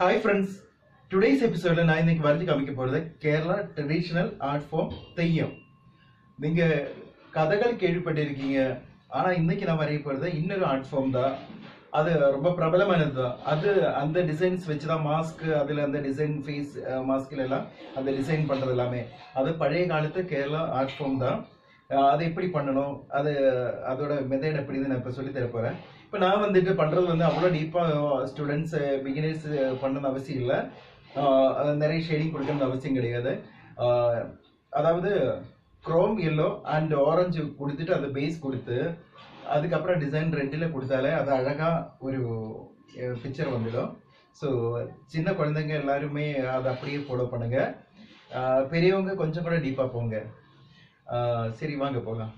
Hi friends today's எபிசோடில் நான் இன்னைக்கு வரைஞ்சி காமிக்க போகிறது Kerala traditional art form Theyyam. நீங்கள் கதைகள் கேள்விப்பட்டிருக்கீங்க. ஆனால் இன்னைக்கு நான் வரைய போகிறது இன்னொரு ஆர்ட் ஃபார்ம் தான். அது ரொம்ப பிரபலமானது தான் அது அந்த டிசைன்ஸ் வச்சு தான் மாஸ்க் அதில் அந்த டிசைன் ஃபேஸ் மாஸ்க்ல எல்லாம் அந்த டிசைன் பண்ணுறது எல்லாமே. அது பழைய காலத்து கேரளா ஆர்ட் ஃபார்ம் தான். அது எப்படி பண்ணணும்? அது அதோட மெத்தட் எப்படின்னு நான் இப்போ சொல்லி தரப்போகிறேன் இப்போ நான் வந்துட்டு பண்ணுறது வந்து அவ்வளோ டீப்பாக ஸ்டூடெண்ட்ஸ் பிகினர்ஸ் பண்ணணும் அவசியம் இல்லை. நிறைய ஷேடிங் கொடுக்கணும்னு அவசியம் கிடையாது. அதாவது க்ரோம் எல்லோ அண்ட் ஆரஞ்சு கொடுத்துட்டு அது பேஸ் கொடுத்து அதுக்கப்புறம் டிசைன் ரெட்டில் கொடுத்தாலே அது அழகாக ஒரு பிக்சர் வந்துடும். ஸோ சின்ன குழந்தைங்க எல்லாருமே அதை அப்படியே ஃபாலோ பண்ணுங்கள் பெரியவங்க கொஞ்சம் கூட டீப்பாக போங்க. சரி வாங்க போகலாம்